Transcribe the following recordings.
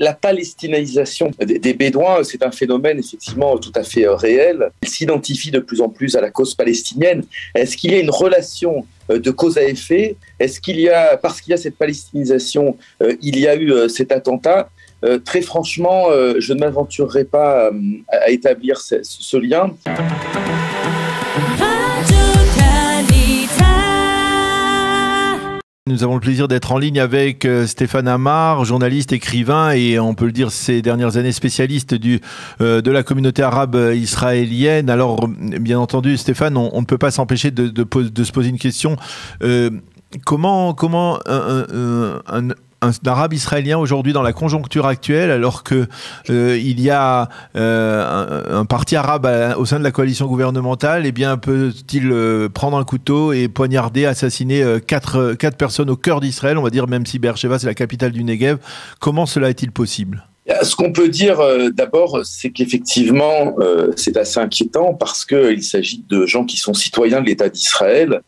la palestinisation des, Bédouins, c'est un phénomène effectivement tout à fait réel. Ils s'identifient de plus en plus à la cause palestinienne. Est-ce qu'il y a une relation de cause à effet? Est-ce qu'il y a, parce qu'il y a cette palestinisation, il y a eu cet attentat? Très franchement, je ne m'aventurerai pas à établir ce lien. Nous avons le plaisir d'être en ligne avec euh, Stéphane Amar, journaliste, écrivain et on peut le dire ces dernières années spécialiste du, euh, de la communauté arabe israélienne. Alors bien entendu Stéphane, on, ne peut pas s'empêcher de, de, se poser une question. Euh, comment comment un arabe israélien aujourd'hui dans la conjoncture actuelle, alors que euh, il y a euh, un, parti arabe au sein de la coalition gouvernementale, eh bien peut-il euh, prendre un couteau et poignarder, assassiner quatre, quatre personnes au cœur d'Israël, on va dire, même si Beersheba c'est la capitale du Negev. Comment cela est-il possible? Ce qu'on peut dire d'abord, c'est qu'effectivement, c'est assez inquiétant parce qu'il s'agit de gens qui sont citoyens de l'État d'Israël, euh,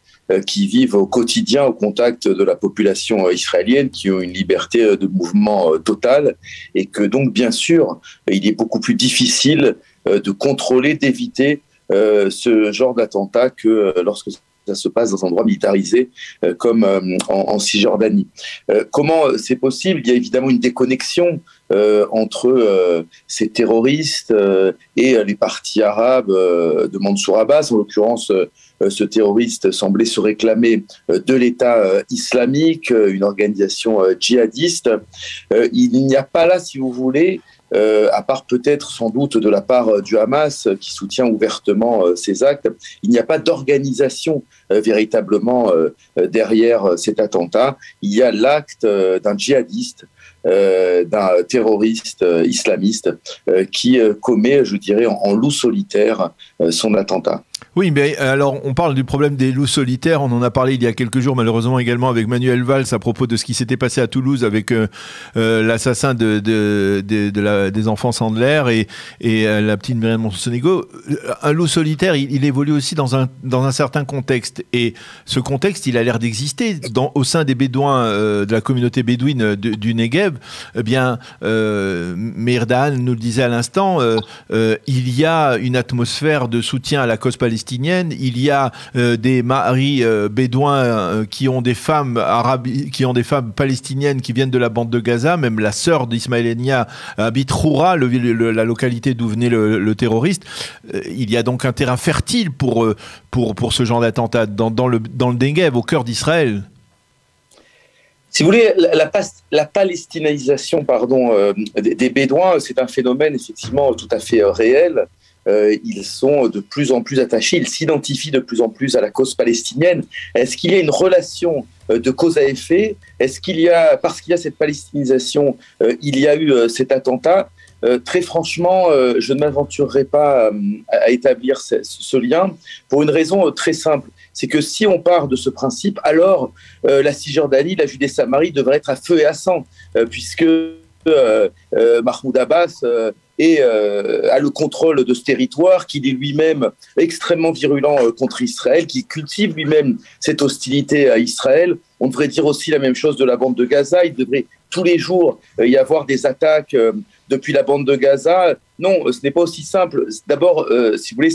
qui vivent au quotidien au contact de la population euh, israélienne, qui ont une liberté euh, de mouvement totale, et que donc, bien sûr, il est beaucoup plus difficile de contrôler, d'éviter ce genre d'attentat que lorsque ça se passe dans un endroit militarisé comme en, Cisjordanie. comment c'est possible? Il y a évidemment une déconnexion entre ces terroristes et les partis arabes de Mansour Abbas, en l'occurrence euh, ce terroriste semblait se réclamer euh, de l'État euh, islamique, une organisation djihadiste. Il n'y a pas là, si vous voulez, à part peut-être sans doute de la part du Hamas qui soutient ouvertement ces actes, il n'y a pas d'organisation véritablement derrière cet attentat. Il y a l'acte d'un djihadiste d'un terroriste islamiste qui commet, je dirais, en loup solitaire son attentat. Oui, mais euh, alors on parle du problème des loups solitaires. On en a parlé il y a quelques jours, malheureusement également avec Manuel Valls à propos de ce qui s'était passé à Toulouse avec euh, euh, l'assassin de, de, de, des enfants Sandler et, et la petite Myriam Monsonego. Un loup solitaire, il, évolue aussi dans un, dans un certain contexte. Et ce contexte, il a l'air d'exister au sein des Bédouins de la communauté bédouine du Negev. Eh bien, euh, nous le disait à l'instant, il y a une atmosphère de soutien à la cause palestinienne il y a euh, des maris euh, bédouins euh, qui ont des femmes arabes, qui ont des femmes palestiniennes qui viennent de la bande de Gaza. Même la sœur d'Ismaël Enia habite Roura, la localité d'où venait le, terroriste. il y a donc un terrain fertile pour, pour, pour ce genre d'attentat dans, le, dans le Denguev, au cœur d'Israël. Si vous voulez, la, la, pardon, des, Bédouins, c'est un phénomène effectivement tout à fait réel. Euh, ils sont de plus en plus attachés, ils s'identifient de plus en plus à la cause palestinienne. Est-ce qu'il y a une relation euh, de cause à effet? Est-ce qu'il y a, parce qu'il y a cette palestinisation, euh, il y a eu cet attentat? Très franchement, je ne m'aventurerai pas à établir ce, lien pour une raison très simple. C'est que si on part de ce principe, alors la Cisjordanie, la Judée-Samarie devrait être à feu et à sang, puisque Mahmoud Abbas et euh, a le contrôle de ce territoire, qu'il est lui-même extrêmement virulent euh, contre Israël, qui cultive lui-même cette hostilité à Israël. On devrait dire aussi la même chose de la bande de Gaza. Il devrait tous les jours euh, y avoir des attaques depuis la bande de Gaza. Non, ce n'est pas aussi simple. D'abord, si vous voulez,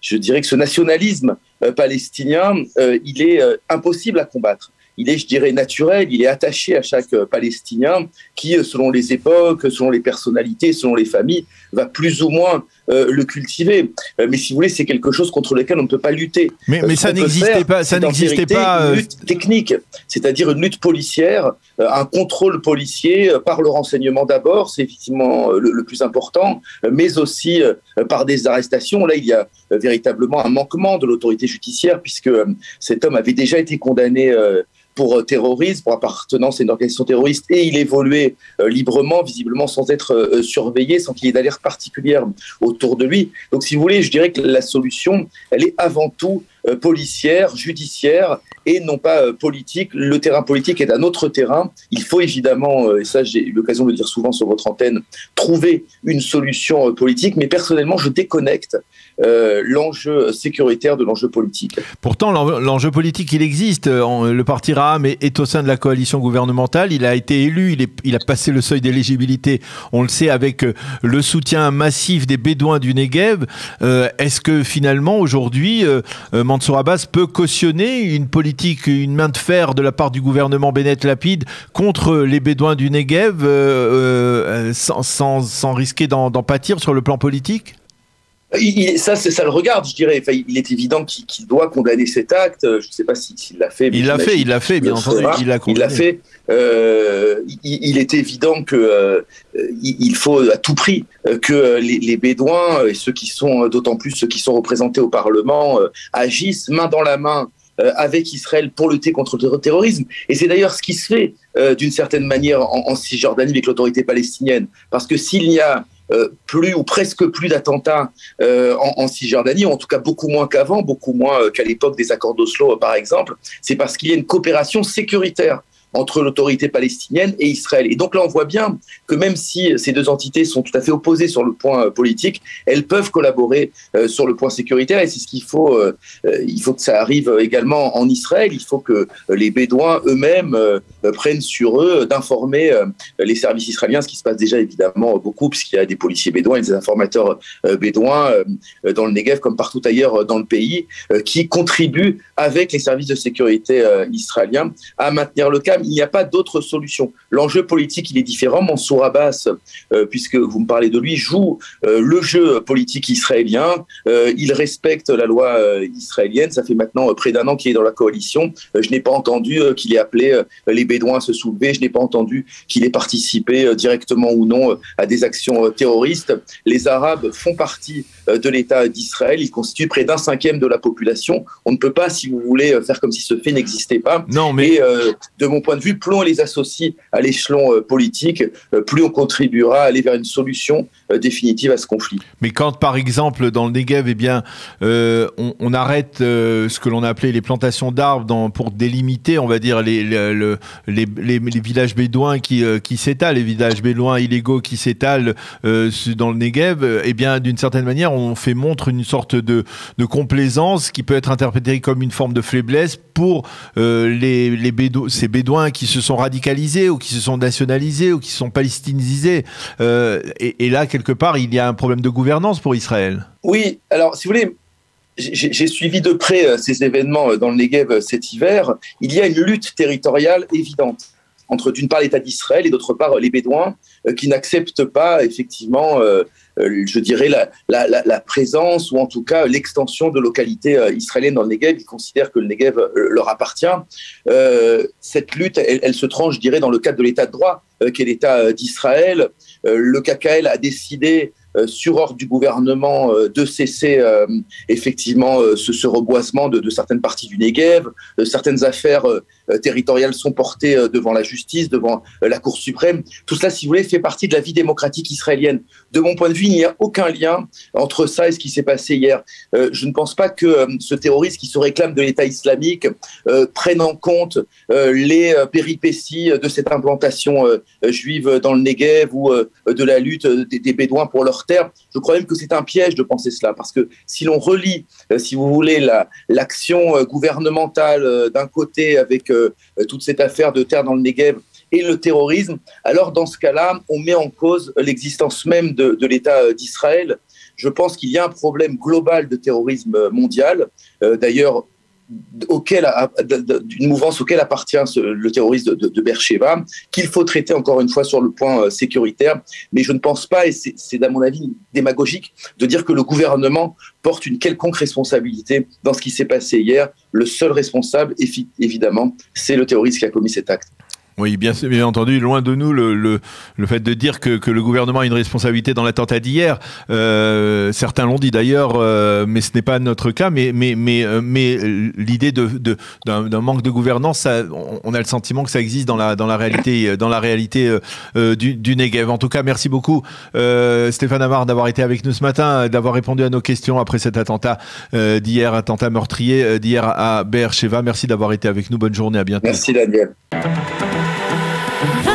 je dirais que ce nationalisme palestinien, il est impossible à combattre il est, je dirais, naturel, il est attaché à chaque euh, Palestinien qui, euh, selon les époques, selon les personnalités, selon les familles, va plus ou moins euh, le cultiver. mais si vous voulez, c'est quelque chose contre lequel on ne peut pas lutter. Mais, mais ça n'existait pas. Ça n'existait pas. Une lutte technique, c'est-à-dire une lutte policière, un contrôle policier par le renseignement d'abord, c'est effectivement le, plus important, mais aussi par des arrestations. Là, il y a véritablement un manquement de l'autorité judiciaire puisque cet homme avait déjà été condamné pour euh, terrorisme, pour appartenance à une organisation terroriste, et il évoluait euh, librement, visiblement sans être euh, surveillé, sans qu'il y ait d'alerte particulière autour de lui. Donc, si vous voulez, je dirais que la solution, elle est avant tout policière, judiciaire, et non pas politique. Le terrain politique est un autre terrain. Il faut évidemment, et ça j'ai eu l'occasion de le dire souvent sur votre antenne, trouver une solution politique, mais personnellement je déconnecte l'enjeu sécuritaire de l'enjeu politique. Pourtant, l'enjeu politique, il existe. Le parti Raham est, au sein de la coalition gouvernementale. Il a été élu, il a passé le seuil d'éligibilité, on le sait, avec le soutien massif des Bédouins du Negev. Est-ce que finalement, aujourd'hui, Mansour Abbas peut cautionner une politique, une main de fer de la part du gouvernement Bennett Lapide contre les Bédouins du Negev euh, euh, sans, risquer d'en pâtir sur le plan politique? Ça, ça le regarde, je dirais. il est évident qu'il doit condamner cet acte. Je ne sais pas s'il l'a fait. Il l'a fait, il l'a fait, bien entendu. Il l'a fait. Euh, il, est évident que euh, il faut à tout prix que les, Bédouins et ceux qui sont, d'autant plus ceux qui sont représentés au Parlement, agissent main dans la main avec Israël pour lutter contre le terrorisme. Et c'est d'ailleurs ce qui se fait d'une certaine manière en, Cisjordanie avec l'autorité palestinienne. Parce que s'il y a euh, plus ou presque plus d'attentats euh, en, Cisjordanie, en tout cas beaucoup moins qu'avant, beaucoup moins euh, qu'à l'époque des accords d'Oslo, par exemple, c'est parce qu'il y a une coopération sécuritaire entre l'autorité palestinienne et Israël. Et donc là, on voit bien que même si ces deux entités sont tout à fait opposées sur le point politique, elles peuvent collaborer sur le point sécuritaire. Et c'est ce qu'il faut. il faut que ça arrive également en Israël. Il faut que les Bédouins eux-mêmes euh, prennent sur eux d'informer euh, les services israéliens, ce qui se passe déjà évidemment beaucoup, puisqu'il y a des policiers bédouins et des informateurs euh, bédouins dans le Negev comme partout ailleurs dans le pays, qui contribuent avec les services de sécurité israéliens à maintenir le calme. Il n'y a pas d'autre solution. L'enjeu politique, il est différent. Mansour Abbas, puisque vous me parlez de lui, joue le jeu politique israélien. il respecte la loi israélienne. Ça fait maintenant près d'un an qu'il est dans la coalition. je n'ai pas entendu qu'il ait appelé les Bédouins se soulever. Je n'ai pas entendu qu'il ait participé euh, directement ou non euh, à des actions euh, terroristes. Les Arabes font partie de l'État d'Israël. Ils constituent près d'un cinquième de la population. On ne peut pas, si vous voulez, faire comme si ce fait n'existait pas. Non, mais de mon point de vue, plus on les associe à l'échelon politique, plus on contribuera à aller vers une solution définitive à ce conflit. Mais quand, par exemple, dans le Negev, eh bien, on, arrête ce que l'on a appelé les plantations d'arbres pour délimiter, on va dire, les, villages bédouins qui, euh, s'étalent, les villages bédouins illégaux qui s'étalent euh, dans le Negev, euh, eh bien, d'une certaine manière, on fait montre une sorte de, de, complaisance qui peut être interprétée comme une forme de faiblesse pour les, les ces bédouins qui se sont radicalisés ou qui se sont nationalisés ou qui se sont palestinisés. Et, et là, quelque part, il y a un problème de gouvernance pour Israël. Oui, alors si vous voulez, j'ai suivi de près euh, ces événements euh, dans le Negev euh, cet hiver. Il y a une lutte territoriale évidente entre d'une part l'État d'Israël et d'autre part les Bédouins qui n'acceptent pas effectivement, je dirais, la, présence ou en tout cas l'extension de localités israéliennes dans le Negev. Ils considèrent que le Negev leur appartient. cette lutte, elle, elle, se tranche, je dirais, dans le cadre de l'État de droit qu'est l'État d'Israël. le KKL a décidé euh, sur ordre du gouvernement euh, de cesser euh, effectivement ce, reboisement de, certaines parties du Negev. certaines affaires territoriales sont portées devant la justice, devant la Cour suprême. Tout cela, si vous voulez, fait partie de la vie démocratique israélienne. De mon point de vue, il n'y a aucun lien entre ça et ce qui s'est passé hier. je ne pense pas que ce terroriste qui se réclame de l'État islamique prenne en compte les péripéties de cette implantation juive dans le Negev ou de la lutte des, des Bédouins pour leur Je crois même que c'est un piège de penser cela, parce que si l'on relie, euh, si vous voulez, l'action euh, gouvernementale euh, d'un côté avec toute cette affaire de terre dans le Negev et le terrorisme, alors dans ce cas-là, on met en cause l'existence même de l'État d'Israël. Je pense qu'il y a un problème global de terrorisme mondial. D'ailleurs, auquel, d'une mouvance auquel appartient le terroriste de, de, Beersheba, qu'il faut traiter encore une fois sur le point euh, sécuritaire. Mais je ne pense pas, et c'est à mon avis démagogique, de dire que le gouvernement porte une quelconque responsabilité dans ce qui s'est passé hier. Le seul responsable, évidemment, c'est le terroriste qui a commis cet acte. Oui, bien, entendu, loin de nous le, le, le fait de dire que, que, le gouvernement a une responsabilité dans l'attentat d'hier. Euh, certains l'ont dit d'ailleurs, euh, mais ce n'est pas notre cas. Mais, mais, mais, euh, mais l'idée de, de, d'un, manque de gouvernance, on a le sentiment que ça existe dans la, dans la réalité, dans la réalité du, du Negev. En tout cas, merci beaucoup Stéphane Amar d'avoir été avec nous ce matin, d'avoir répondu à nos questions après cet attentat d'hier, attentat meurtrier d'hier à Beersheba. Merci d'avoir été avec nous. Bonne journée, à bientôt. Merci Daniel. Ha!